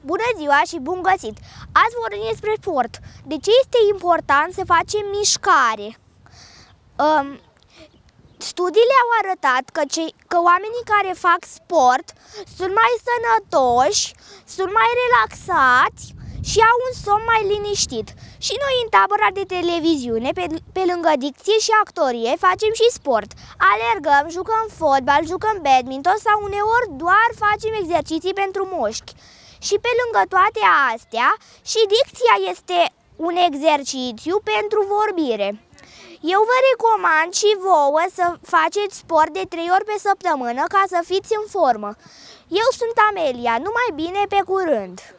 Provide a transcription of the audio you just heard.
Bună ziua și bun găsit! Azi vorbim despre sport. De ce este important să facem mișcare? Um, studiile au arătat că, cei, că oamenii care fac sport sunt mai sănătoși, sunt mai relaxați și au un somn mai liniștit. Și noi în tabăra de televiziune, pe, pe lângă dicție și actorie, facem și sport. Alergăm, jucăm fotbal, jucăm badminton sau uneori doar facem exerciții pentru mușchi. Și pe lângă toate astea, și dicția este un exercițiu pentru vorbire. Eu vă recomand și vouă să faceți sport de 3 ori pe săptămână ca să fiți în formă. Eu sunt Amelia, numai bine pe curând!